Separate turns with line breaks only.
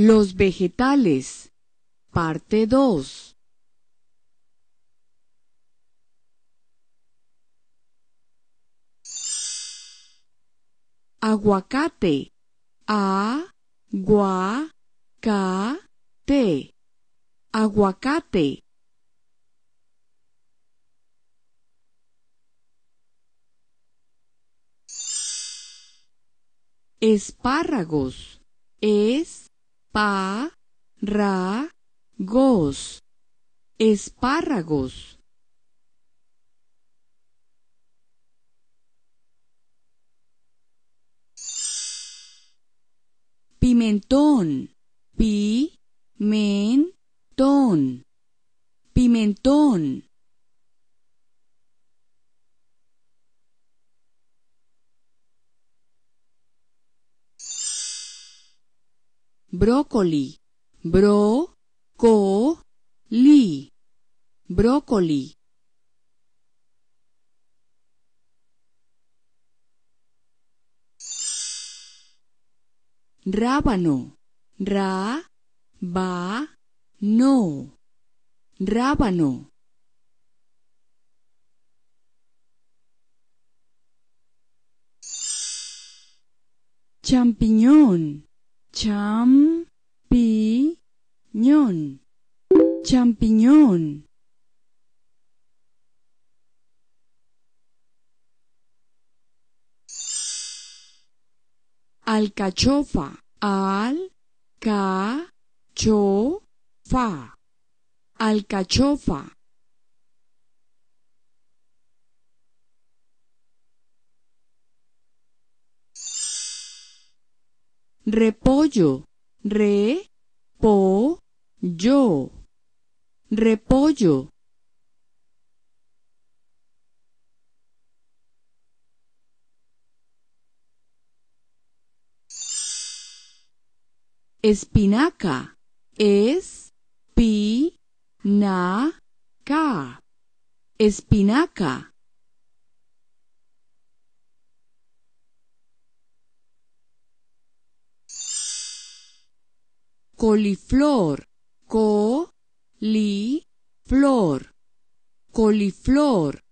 Los vegetales. Parte 2. Aguacate. A, gua, ca, te. Aguacate. Espárragos. Es, pa, ra, gos. Espárragos. Pimentón. Pi, men, ton. Pimentón. Brócoli. Bro, co, li. Brócoli. Rábano. Ra, ba, no. Rábano. Champiñón. Cham, pi, ñón. Champiñón. Alcachofa. Al, cho, fa. Alcachofa. Repollo. Re, po, yo. Repollo. Espinaca. Es, pi, na, ca. Espinaca. Coliflor. Co, li, flor. Coliflor.